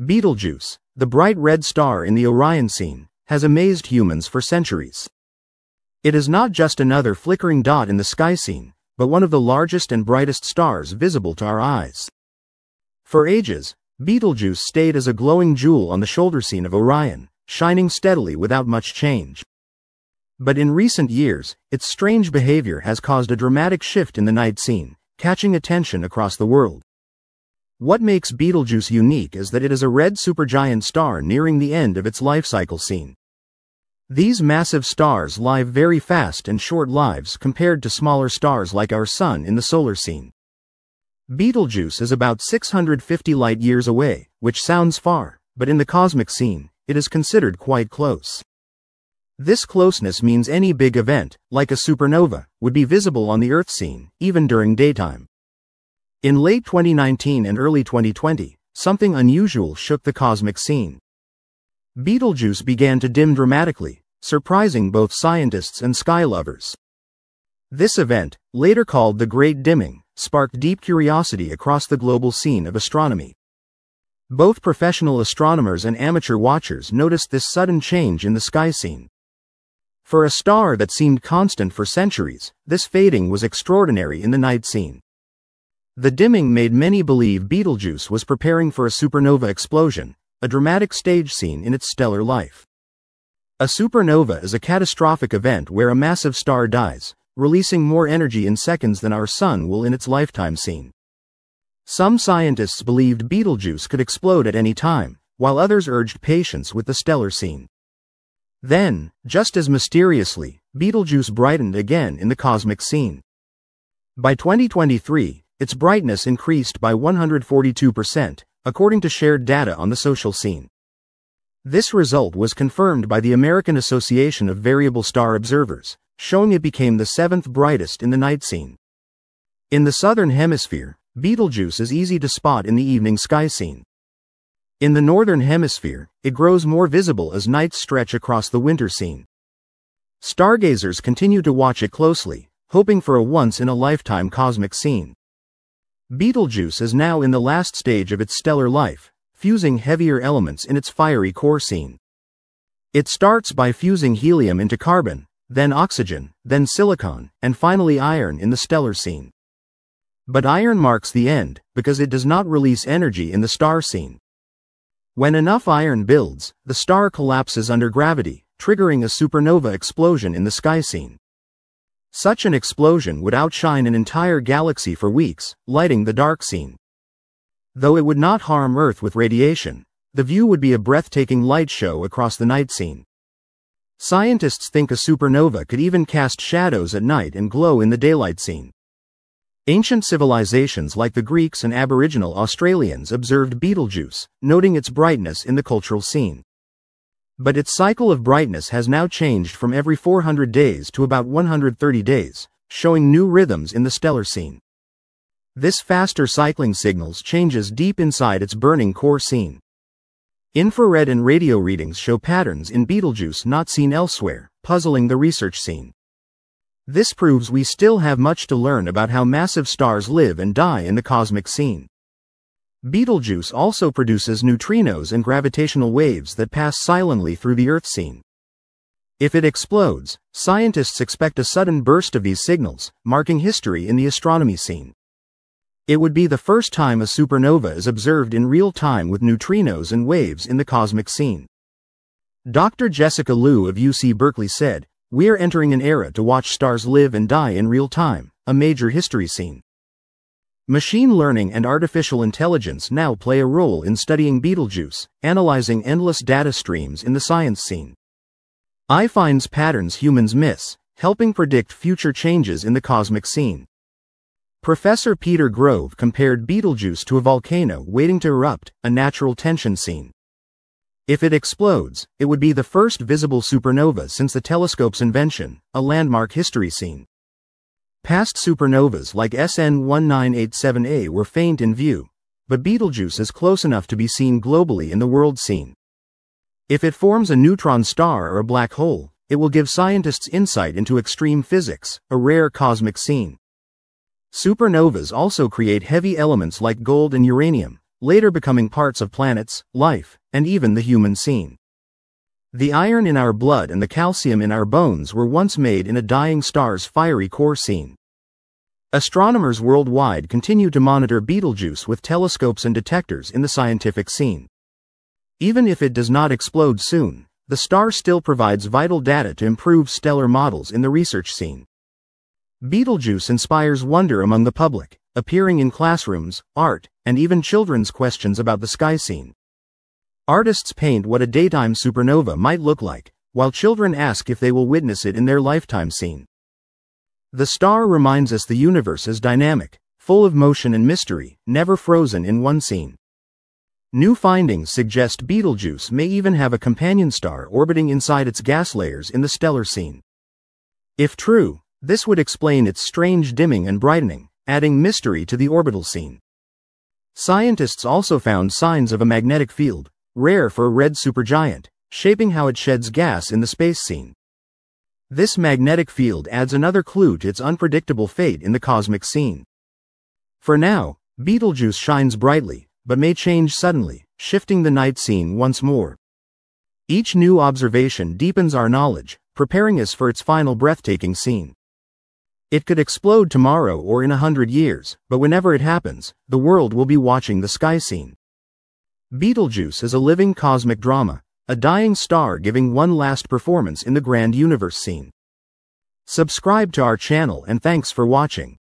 Betelgeuse, the bright red star in the Orion scene, has amazed humans for centuries. It is not just another flickering dot in the sky scene, but one of the largest and brightest stars visible to our eyes. For ages, Betelgeuse stayed as a glowing jewel on the shoulder scene of Orion, shining steadily without much change. But in recent years, its strange behavior has caused a dramatic shift in the night scene, catching attention across the world. What makes Betelgeuse unique is that it is a red supergiant star nearing the end of its life cycle scene. These massive stars live very fast and short lives compared to smaller stars like our Sun in the solar scene. Betelgeuse is about 650 light-years away, which sounds far, but in the cosmic scene, it is considered quite close. This closeness means any big event, like a supernova, would be visible on the Earth scene, even during daytime. In late 2019 and early 2020, something unusual shook the cosmic scene. Betelgeuse began to dim dramatically, surprising both scientists and sky lovers. This event, later called the Great Dimming, sparked deep curiosity across the global scene of astronomy. Both professional astronomers and amateur watchers noticed this sudden change in the sky scene. For a star that seemed constant for centuries, this fading was extraordinary in the night scene. The dimming made many believe Betelgeuse was preparing for a supernova explosion, a dramatic stage scene in its stellar life. A supernova is a catastrophic event where a massive star dies, releasing more energy in seconds than our Sun will in its lifetime scene. Some scientists believed Betelgeuse could explode at any time, while others urged patience with the stellar scene. Then, just as mysteriously, Betelgeuse brightened again in the cosmic scene. By 2023, its brightness increased by 142%, according to shared data on the social scene. This result was confirmed by the American Association of Variable Star Observers, showing it became the seventh brightest in the night scene. In the southern hemisphere, Betelgeuse is easy to spot in the evening sky scene. In the northern hemisphere, it grows more visible as nights stretch across the winter scene. Stargazers continue to watch it closely, hoping for a once-in-a-lifetime cosmic scene. Betelgeuse is now in the last stage of its stellar life, fusing heavier elements in its fiery core scene. It starts by fusing helium into carbon, then oxygen, then silicon, and finally iron in the stellar scene. But iron marks the end, because it does not release energy in the star scene. When enough iron builds, the star collapses under gravity, triggering a supernova explosion in the sky scene. Such an explosion would outshine an entire galaxy for weeks, lighting the dark scene. Though it would not harm Earth with radiation, the view would be a breathtaking light show across the night scene. Scientists think a supernova could even cast shadows at night and glow in the daylight scene. Ancient civilizations like the Greeks and Aboriginal Australians observed Betelgeuse, noting its brightness in the cultural scene. But its cycle of brightness has now changed from every 400 days to about 130 days, showing new rhythms in the stellar scene. This faster cycling signals changes deep inside its burning core scene. Infrared and radio readings show patterns in Betelgeuse not seen elsewhere, puzzling the research scene. This proves we still have much to learn about how massive stars live and die in the cosmic scene. Betelgeuse also produces neutrinos and gravitational waves that pass silently through the Earth scene. If it explodes, scientists expect a sudden burst of these signals, marking history in the astronomy scene. It would be the first time a supernova is observed in real time with neutrinos and waves in the cosmic scene. Dr. Jessica Liu of UC Berkeley said, We're entering an era to watch stars live and die in real time, a major history scene. Machine learning and artificial intelligence now play a role in studying Betelgeuse, analyzing endless data streams in the science scene. AI finds patterns humans miss, helping predict future changes in the cosmic scene. Professor Peter Grove compared Betelgeuse to a volcano waiting to erupt, a natural tension scene. If it explodes, it would be the first visible supernova since the telescope's invention, a landmark history scene. Past supernovas like SN 1987A were faint in view, but Betelgeuse is close enough to be seen globally in the world scene. If it forms a neutron star or a black hole, it will give scientists insight into extreme physics, a rare cosmic scene. Supernovas also create heavy elements like gold and uranium, later becoming parts of planets, life, and even the human scene. The iron in our blood and the calcium in our bones were once made in a dying star's fiery core scene. Astronomers worldwide continue to monitor Betelgeuse with telescopes and detectors in the scientific scene. Even if it does not explode soon, the star still provides vital data to improve stellar models in the research scene. Betelgeuse inspires wonder among the public, appearing in classrooms, art, and even children's questions about the sky scene. Artists paint what a daytime supernova might look like, while children ask if they will witness it in their lifetime scene. The star reminds us the universe is dynamic, full of motion and mystery, never frozen in one scene. New findings suggest Betelgeuse may even have a companion star orbiting inside its gas layers in the stellar scene. If true, this would explain its strange dimming and brightening, adding mystery to the orbital scene. Scientists also found signs of a magnetic field, rare for a red supergiant, shaping how it sheds gas in the space scene. This magnetic field adds another clue to its unpredictable fate in the cosmic scene. For now, Betelgeuse shines brightly, but may change suddenly, shifting the night scene once more. Each new observation deepens our knowledge, preparing us for its final breathtaking scene. It could explode tomorrow or in a hundred years, but whenever it happens, the world will be watching the sky scene. Betelgeuse is a living cosmic drama, a dying star giving one last performance in the grand universe scene. Subscribe to our channel and thanks for watching.